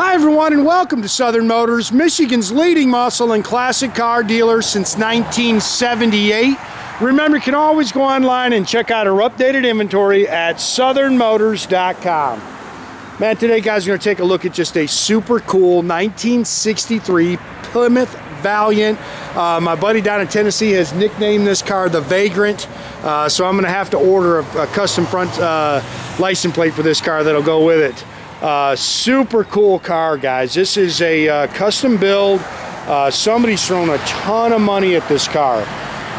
Hi, everyone, and welcome to Southern Motors, Michigan's leading muscle and classic car dealer since 1978. Remember, you can always go online and check out our updated inventory at southernmotors.com. Man, today, guys, we're going to take a look at just a super cool 1963 Plymouth Valiant. Uh, my buddy down in Tennessee has nicknamed this car the Vagrant, uh, so I'm going to have to order a, a custom front uh, license plate for this car that'll go with it. Uh, super cool car, guys. This is a uh, custom build. Uh, somebody's thrown a ton of money at this car.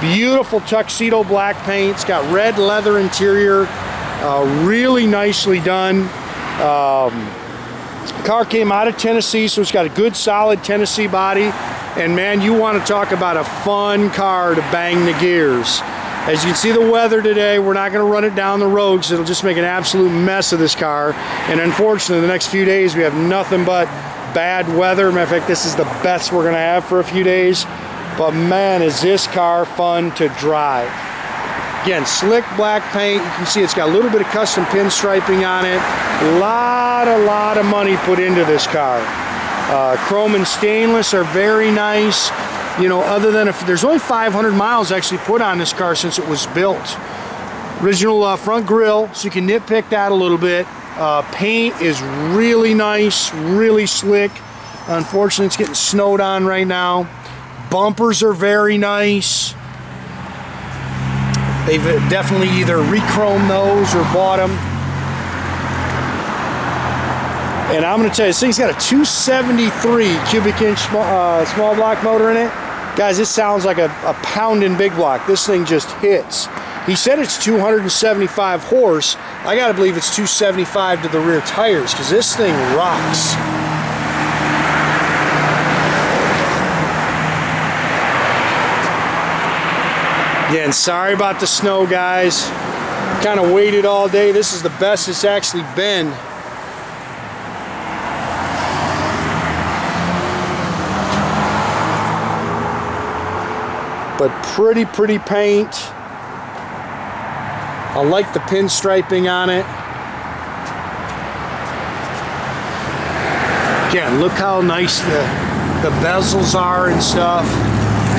Beautiful tuxedo black paint. It's got red leather interior. Uh, really nicely done. Um, car came out of Tennessee, so it's got a good solid Tennessee body. And man, you want to talk about a fun car to bang the gears. As you can see the weather today, we're not going to run it down the road because it'll just make an absolute mess of this car. And unfortunately, the next few days we have nothing but bad weather. Matter of fact, this is the best we're going to have for a few days. But man, is this car fun to drive. Again, slick black paint. You can see it's got a little bit of custom pinstriping on it. A lot, a lot of money put into this car. Uh, chrome and stainless are very nice you know, other than if there's only 500 miles actually put on this car since it was built. Original uh, front grille, so you can nitpick that a little bit. Uh, paint is really nice, really slick. Unfortunately, it's getting snowed on right now. Bumpers are very nice. They've definitely either re-chromed those or bought them. And I'm going to tell you, this thing's got a 273 cubic inch uh, small block motor in it. Guys, this sounds like a, a pound in big block. This thing just hits. He said it's 275 horse. I gotta believe it's 275 to the rear tires because this thing rocks. Again, sorry about the snow, guys. Kind of waited all day. This is the best it's actually been but pretty, pretty paint. I like the pinstriping on it. Again, look how nice the, the bezels are and stuff.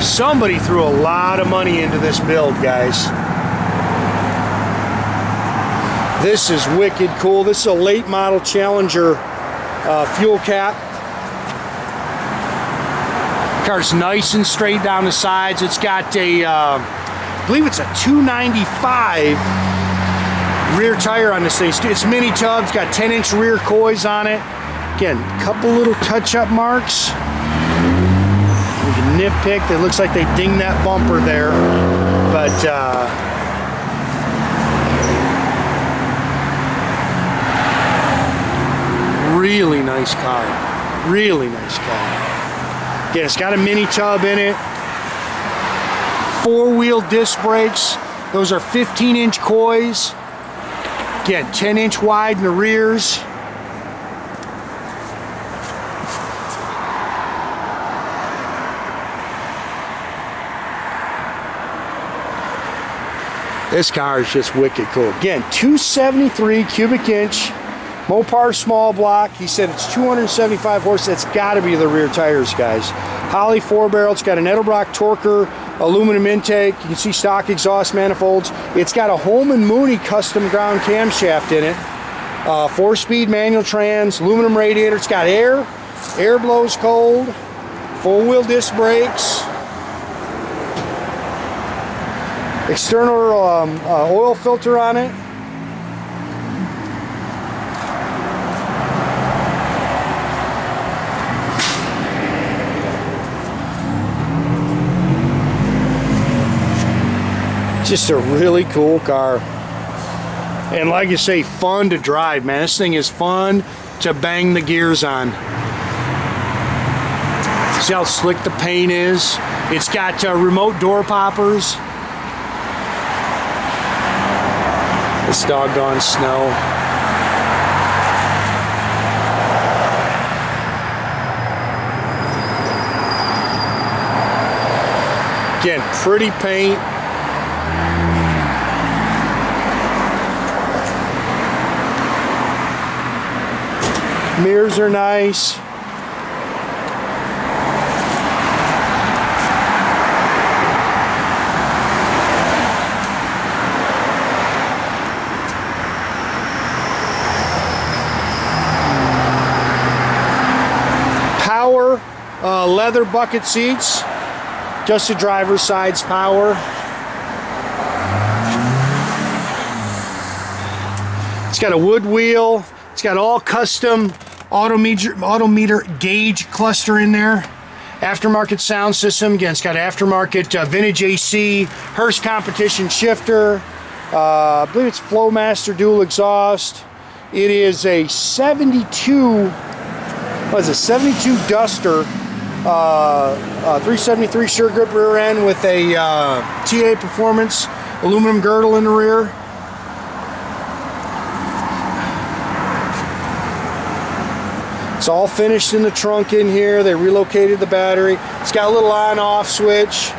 Somebody threw a lot of money into this build, guys. This is wicked cool. This is a late model Challenger uh, fuel cap car's nice and straight down the sides. It's got a, uh, I believe it's a 295 rear tire on this thing. It's mini tubs, got 10 inch rear coils on it. Again, a couple little touch up marks. You can nitpick, it looks like they dinged that bumper there. But, uh, really nice car. Really nice car. Again, it's got a mini tub in it. Four-wheel disc brakes. Those are 15-inch coys. Again, 10-inch wide in the rears. This car is just wicked cool. Again, 273 cubic inch Mopar small block. He said it's 275 horse. That's got to be the rear tires, guys. Holley four barrel. It's got an Edelbrock Torker, aluminum intake. You can see stock exhaust manifolds. It's got a Holman Moody custom ground camshaft in it. Uh, four speed manual trans, aluminum radiator. It's got air. Air blows cold. Four wheel disc brakes. External um, uh, oil filter on it. Just a really cool car. And like you say, fun to drive, man. This thing is fun to bang the gears on. See how slick the paint is? It's got uh, remote door poppers. This doggone snow. Again, pretty paint. Mirrors are nice. Power uh, leather bucket seats. Just the driver's side's power. It's got a wood wheel. It's got all custom autometer, autometer gauge cluster in there. Aftermarket sound system. Again, it's got aftermarket uh, vintage AC, Hurst competition shifter. Uh, I believe it's Flowmaster dual exhaust. It is a 72, what is it, 72 Duster uh, uh, 373 sure grip rear end with a uh, TA Performance aluminum girdle in the rear. It's all finished in the trunk in here. They relocated the battery. It's got a little on-off switch.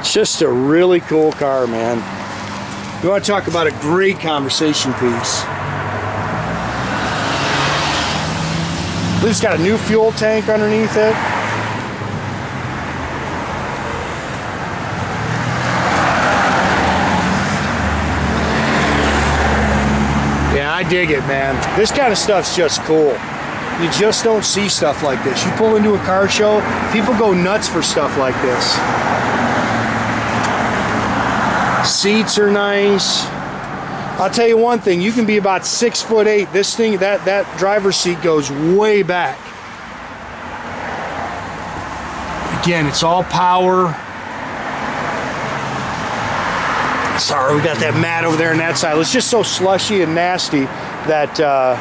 It's just a really cool car, man. You want to talk about a great conversation piece. It's got a new fuel tank underneath it. Dig it, man. This kind of stuff's just cool. You just don't see stuff like this. You pull into a car show, people go nuts for stuff like this. Seats are nice. I'll tell you one thing, you can be about six foot eight. This thing, that, that driver's seat goes way back. Again, it's all power. Sorry, we got that mat over there on that side. It's just so slushy and nasty that uh,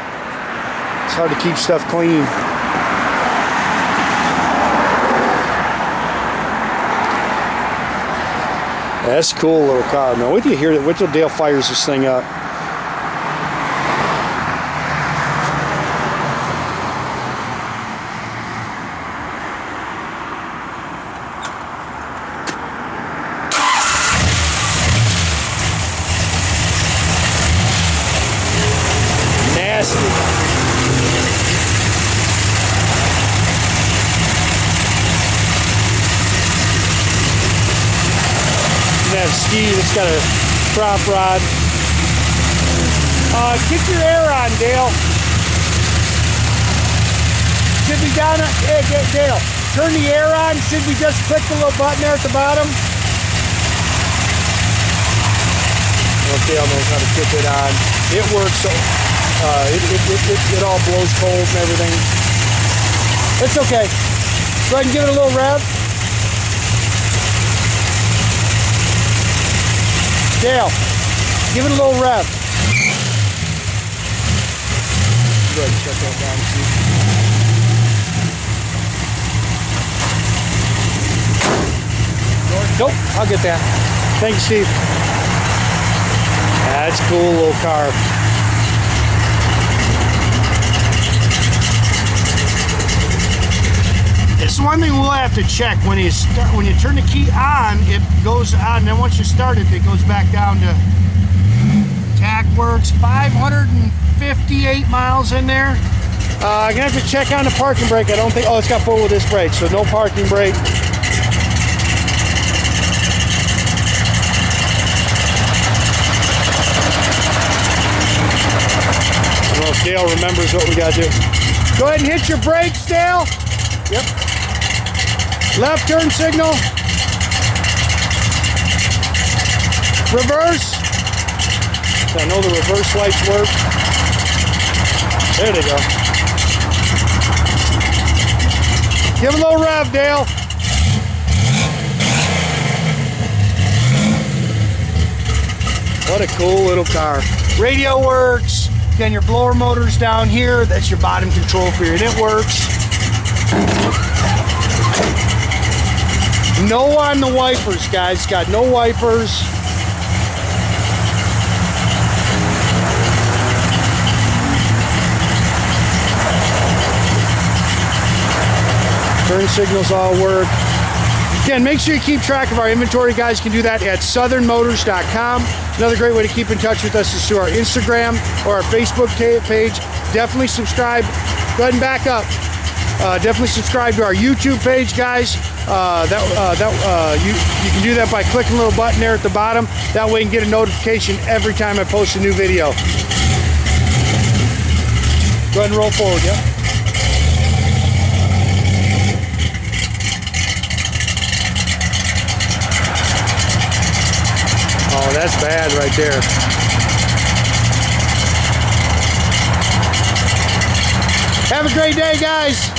it's hard to keep stuff clean. That's cool little car. Now wait till you hear it, wait till Dale fires this thing up. Ski that's got a prop rod. Uh, kick your air on, Dale. Should be down, hey, Dale, turn the air on. Should we just click the little button there at the bottom? Well, Dale knows how to kick it on. It works, so, uh, it, it, it, it, it all blows cold and everything. It's okay. Go ahead and give it a little rev. Dale, give it a little rev. Go ahead and shut that down, Steve. Nope, I'll get that. Thank you, Steve. That's cool little car. It's one thing we'll have to check. When you start when you turn the key on it goes on. And then once you start it it goes back down to tach works. 558 miles in there. Uh, I'm gonna have to check on the parking brake. I don't think oh it's got four wheel disc brakes so no parking brake. Dale remembers what we gotta do. Go ahead and hit your brakes Dale. Yep Left turn signal. Reverse. I know the reverse lights work. There they go. Give a little rev, Dale. What a cool little car. Radio works. Again, your blower motor's down here. That's your bottom control for your it works. No on the wipers, guys. Got no wipers. Turn signals all work. Again, make sure you keep track of our inventory. You guys can do that at southernmotors.com. Another great way to keep in touch with us is through our Instagram or our Facebook page. Definitely subscribe. Go ahead and back up. Uh, definitely subscribe to our YouTube page, guys. Uh, that uh, that uh, you you can do that by clicking the little button there at the bottom. That way you can get a notification every time I post a new video. Go ahead and roll forward, yeah. Oh, that's bad right there. Have a great day, guys.